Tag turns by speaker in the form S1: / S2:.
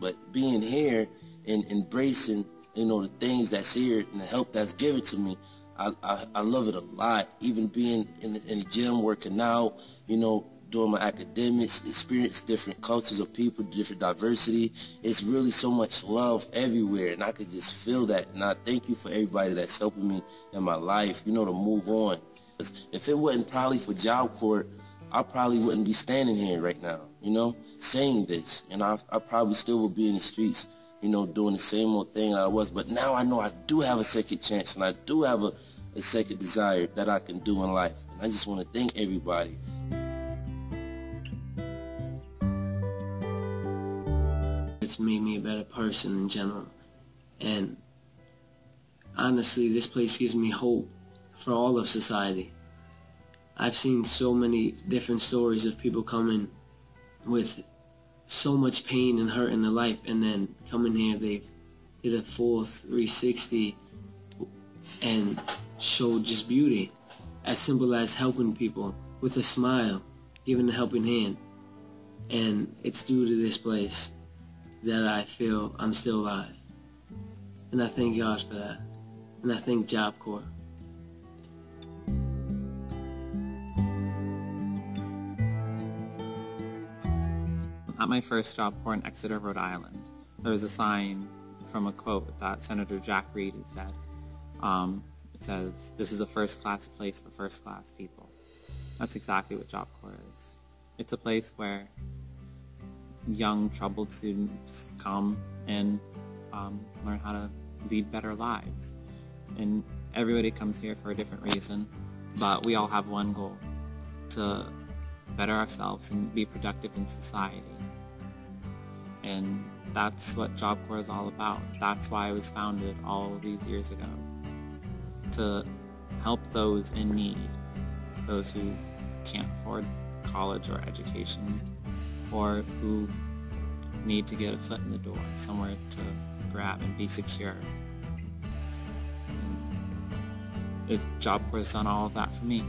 S1: But being here and embracing, you know, the things that's here and the help that's given to me, I, I, I love it a lot. Even being in the, in the gym, working out, you know, doing my academics, experience different cultures of people, different diversity. It's really so much love everywhere, and I could just feel that. And I thank you for everybody that's helping me in my life, you know, to move on. If it wasn't probably for Job Corps, I probably wouldn't be standing here right now, you know, saying this. And I, I probably still would be in the streets, you know, doing the same old thing I was. But now I know I do have a second chance, and I do have a, a second desire that I can do in life. And I just want to thank everybody.
S2: It's made me a better person in general. And honestly, this place gives me hope for all of society. I've seen so many different stories of people coming with so much pain and hurt in their life and then coming here they did a full 360 and showed just beauty as simple as helping people with a smile giving a helping hand. And it's due to this place that I feel I'm still alive. And I thank God for that. And I thank Job Corps
S3: At my first Job Corps in Exeter, Rhode Island, there was a sign from a quote that Senator Jack Reed had said. Um, it says, this is a first-class place for first-class people. That's exactly what Job Corps is. It's a place where young, troubled students come and um, learn how to lead better lives. And everybody comes here for a different reason, but we all have one goal, to better ourselves and be productive in society. And that's what Job Corps is all about. That's why it was founded all these years ago. To help those in need, those who can't afford college or education, or who need to get a foot in the door, somewhere to grab and be secure. And it, Job Corps has done all of that for me.